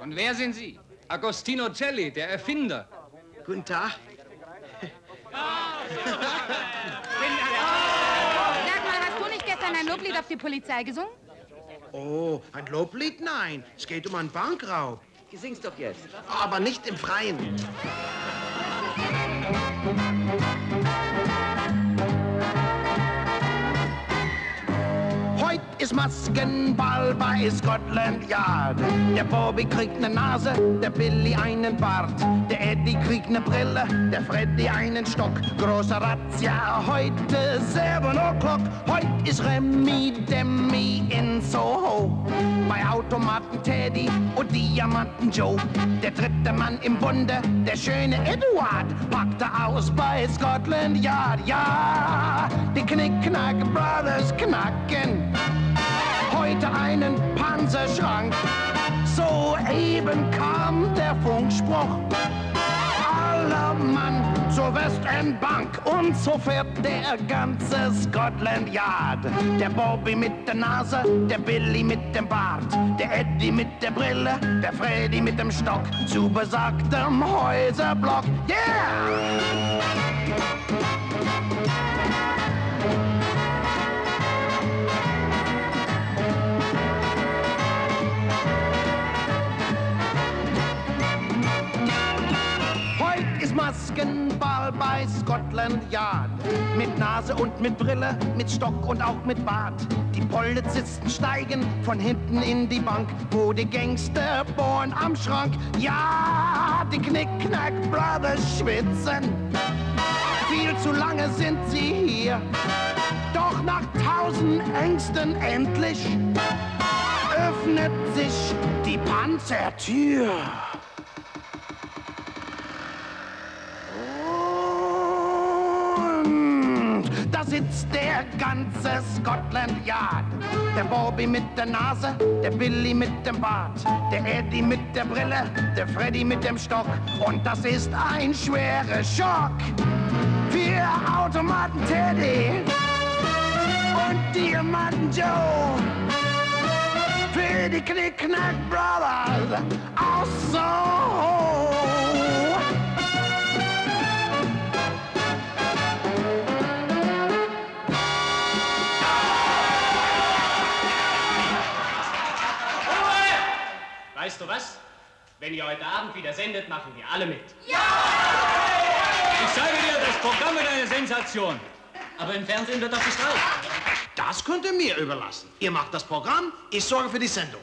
Und wer sind Sie? Agostino Celli, der Erfinder. Guten Tag. Sag mal, hast du nicht gestern ein Loblied auf die Polizei gesungen? Oh, ein Loblied? Nein. Es geht um einen Bankraub. Sing's doch jetzt. Aber nicht im Freien. Ist Maskenball bei Scotland Yard. Der Bobby kriegt ne Nase, der Billy einen Bart. Der Eddie kriegt ne Brille, der Freddy einen Stock. Großer Razzia, heute 7 O'clock. Heut ist Remy Demi in Soho. Bei Automaten Teddy und Diamanten Joe. Der dritte Mann im Bunde, der schöne Edward, packte aus bei Scotland Yard. Ja, die Knickknack Brothers knacken heute einen Panzerschrank. Soeben kam der Funkspruch. Aller Mann zur Westendbank und so fährt der ganze Scotland Yard. Der Bobby mit der Nase, der Billy mit dem Bart, der Eddie mit der Brille, der Freddy mit dem Stock zu besagtem Häuserblock. Yeah! Maskenball bei Scotland Yard. Mit Nase und mit Brille, mit Stock und auch mit Bart. Die Polizisten steigen von hinten in die Bank, wo die Gangster bohren am Schrank. Ja, die Knickknack Brothers schwitzen. Viel zu lange sind sie hier. Doch nach tausend Ängsten endlich öffnet sich die Panzertür. Da sitzt der ganze Scotland Yard. Der Bobby mit der Nase, der Billy mit dem Bart, der Eddie mit der Brille, der Freddy mit dem Stock. Und das ist ein schwerer Schock für Automaten Teddy und Diamanten Joe. Für die Knickknack Brothers aus Soho. Weißt du was? Wenn ihr heute Abend wieder sendet, machen wir alle mit. Ich sage dir, das Programm wird eine Sensation. Aber im Fernsehen wird das gestreikt. Das könnt ihr mir überlassen. Ihr macht das Programm, ich sorge für die Sendung.